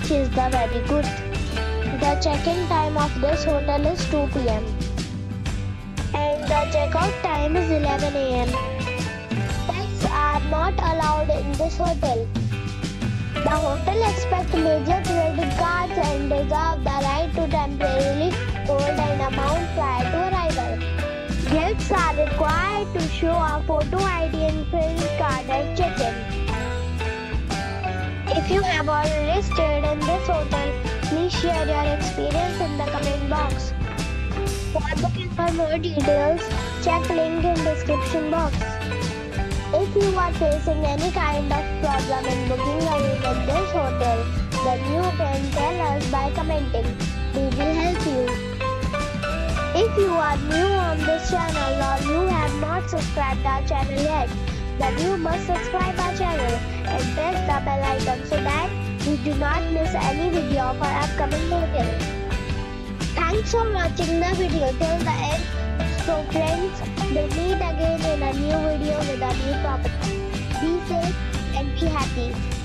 which is the very good. The check-in time of this hotel is 2 pm and the check-out time is 11 am. Pets are not allowed in this hotel. The hotel expects major credit cards and reserve the right to temporarily hold an amount prior to arrival. Guests are required to show a photo ID and credit If you have already stayed in this hotel, please share your experience in the comment box. For booking for more details, check link in description box. If you are facing any kind of problem in booking a room in this hotel, then you can tell us by commenting. We will help you. If you are new on this channel or you have not subscribed our channel yet, then you must subscribe our channel and press the bell icon so that you do not miss any video of our upcoming hotel. Thanks for watching the video till the end. So friends, we'll meet again in a new video with a new property. Be safe and be happy.